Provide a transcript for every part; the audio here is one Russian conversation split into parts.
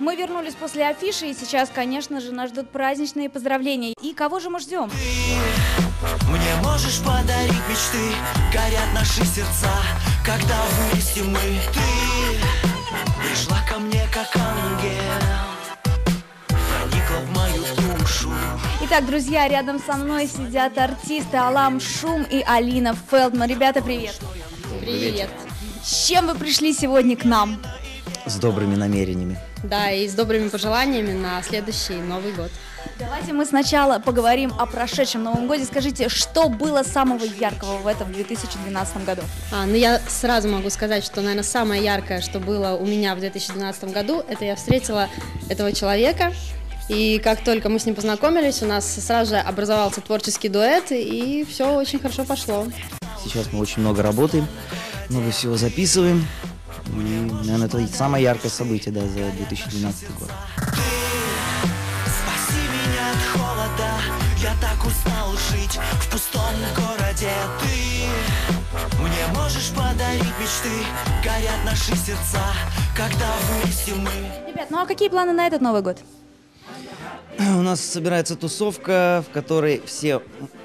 Мы вернулись после афиши, и сейчас, конечно же, нас ждут праздничные поздравления. И кого же мы ждем? Мне можешь подарить мечты, горят наши сердца, когда вырастем мы. Ты пришла ко мне как ангел, проникла в мою душу. Итак, друзья, рядом со мной сидят артисты Алам Шум и Алина Фелдман. Ребята, привет! Привет. С чем вы пришли сегодня к нам? с добрыми намерениями. Да, и с добрыми пожеланиями на следующий Новый год. Давайте мы сначала поговорим о прошедшем Новом Годе. Скажите, что было самого яркого в этом 2012 году? А, ну я сразу могу сказать, что, наверное, самое яркое, что было у меня в 2012 году, это я встретила этого человека, и как только мы с ним познакомились, у нас сразу же образовался творческий дуэт, и все очень хорошо пошло. Сейчас мы очень много работаем, много всего записываем. Наверное, это самое яркое событие да, за 2012 год. Спаси меня от холода, я так устал жить в пустом городе. Ты мне можешь подарить мечты, горят наши сердца, когда вырастем мы. Ребят, ну а какие планы на этот Новый год? У нас собирается тусовка, в которой все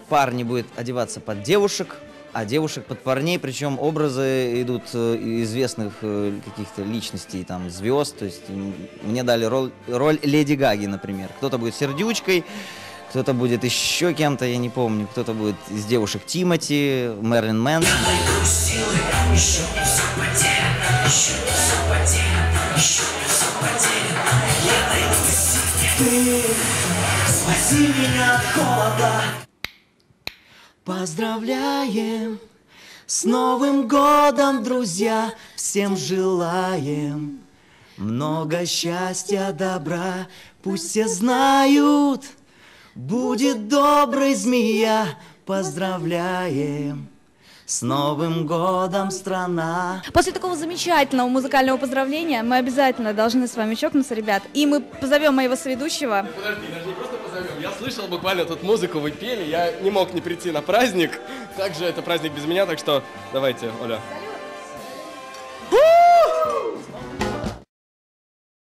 парни будут одеваться под девушек, а девушек под парней, причем образы идут э, известных э, каких-то личностей, там, звезд, то есть мне дали роль, роль Леди Гаги, например. Кто-то будет сердючкой, кто-то будет еще кем-то, я не помню, кто-то будет из девушек Тимати, Мерлин. Ты спаси меня от холода. Поздравляем с Новым годом, друзья, всем желаем много счастья, добра, пусть все знают, будет доброй змея, поздравляем. С Новым годом, страна! После такого замечательного музыкального поздравления мы обязательно должны с вами чокнуться, ребят. И мы позовем моего соведущего. Подожди, не просто назовем. Я слышал буквально тут музыку, вы пели, я не мог не прийти на праздник. Также это праздник без меня, так что давайте, Оля. Салют!